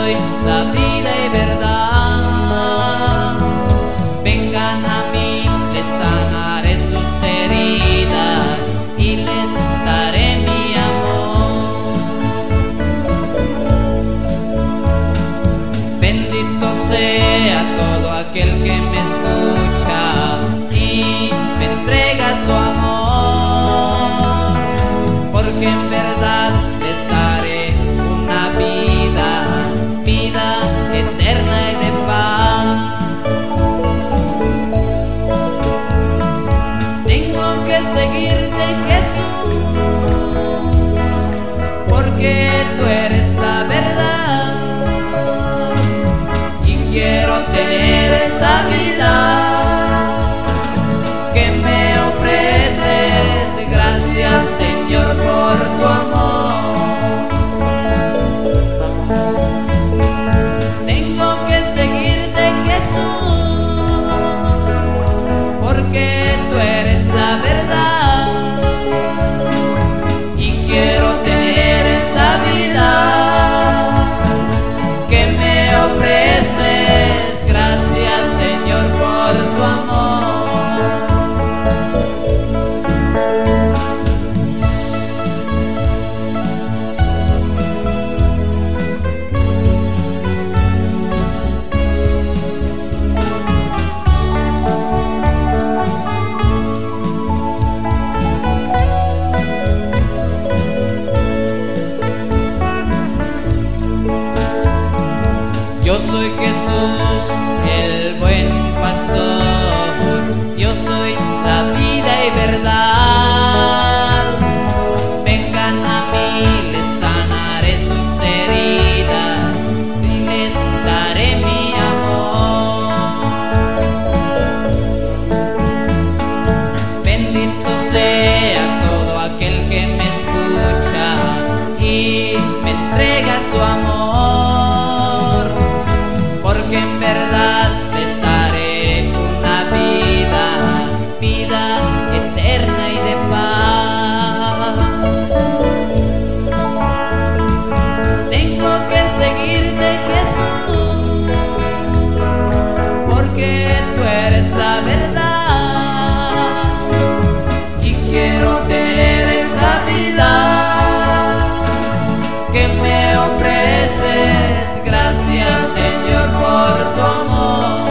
soy la vida y verdad. Vengan a mí, les sanaré sus heridas y les daré mi amor. Bendito sea todo aquel que me escucha y me entrega su amor, porque en verdad que seguirte Jesús, porque tú eres la verdad. Y quiero tener esa me entrega su amor, porque en verdad te daré una vida, vida eterna y de paz. Tengo que seguirte Jesús, porque tú eres la verdad. Gracias Señor por tu amor.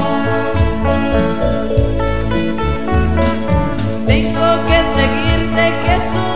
Tengo que seguirte, Jesús.